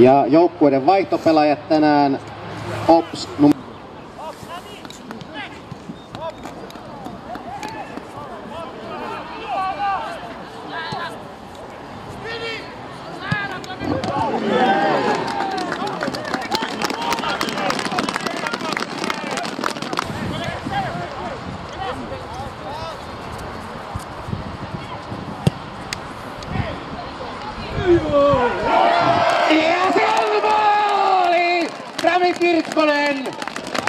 Ja joukkueiden vaihtopelaajat tänään Ops num- Ja se on maali! Rami Kirkkonen!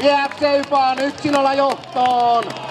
IFC Ypaan 1-0 johtoon.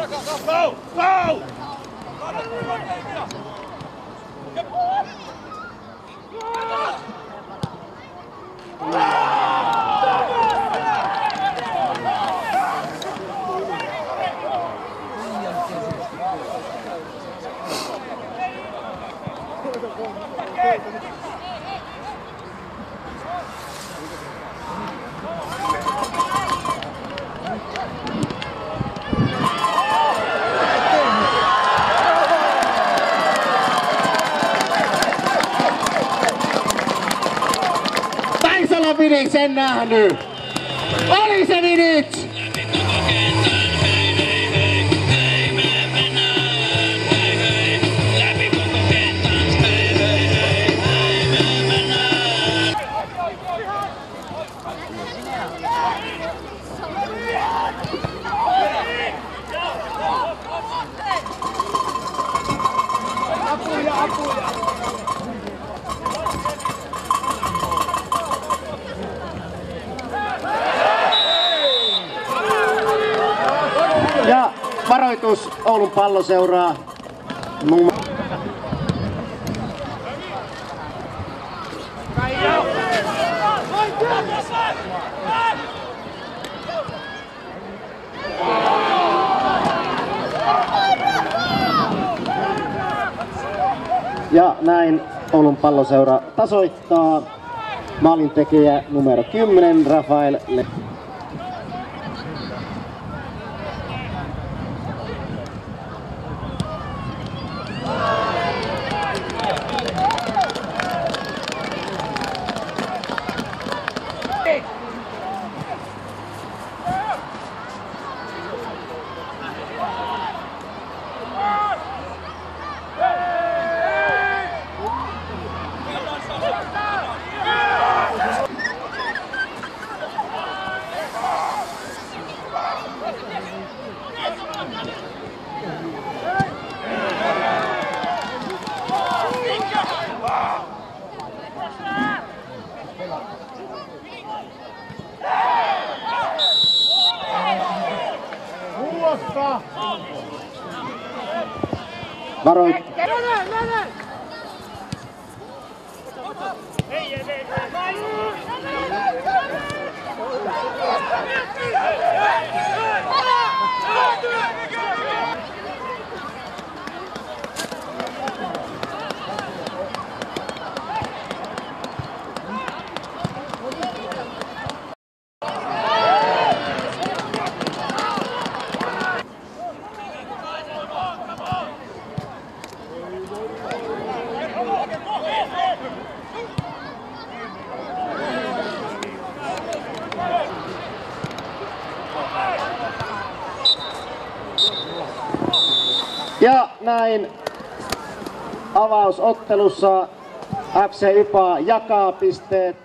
Go, go! Thank you. Sen nähnyt. Oli se Vidik! Varoitus Oulun palloseuraa. Numero Ja näin Oulun palloseura tasoittaa. Maalintekijä numero 10, Rafael Le- Barrow. Hey, Ja näin avausottelussa FC Ypa jakaa pisteet